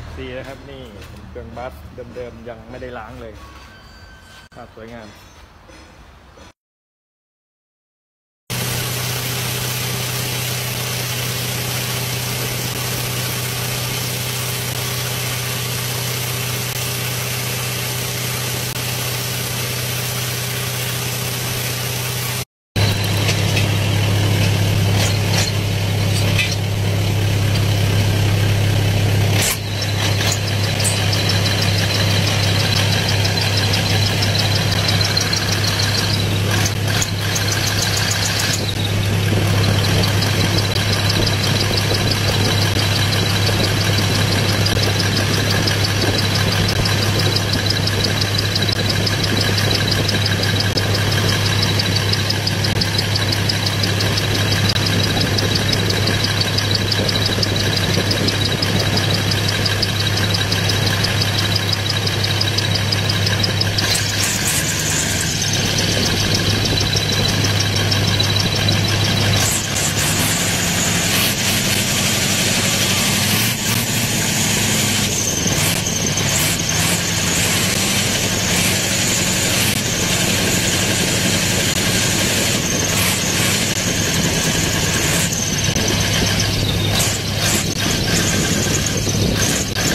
F20C นะครับ นี่เครื่องบัสเดิมๆ ยังไม่ได้ล้างเลยภาพสวยงาม